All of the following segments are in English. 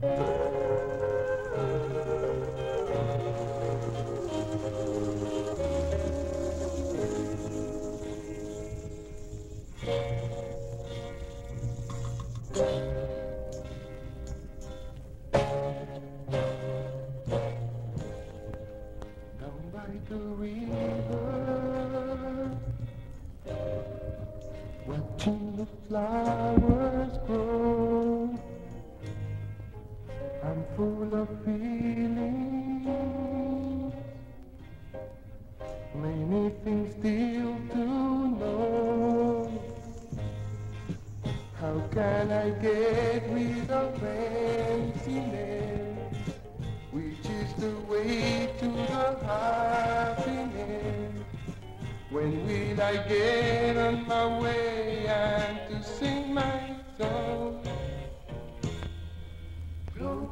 the river, watching the flowers. Full of feelings, many things still to know. How can I get rid of emptiness, which is the way to the happiness? When will I get on my way and to sing my song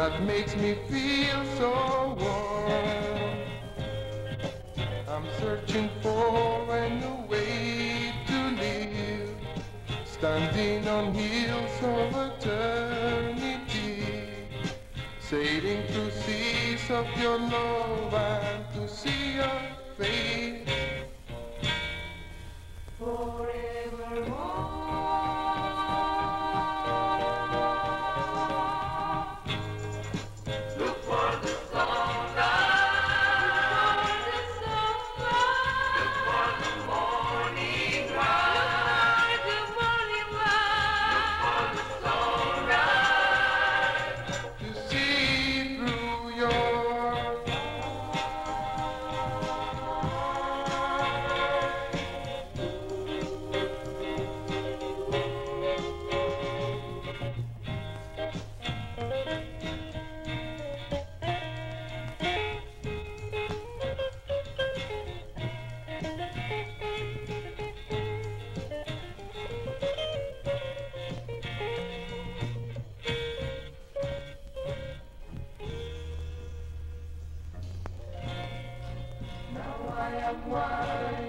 that makes me feel so warm? I'm searching for a new way to live, standing on hills of eternity, sailing through seas of your love and I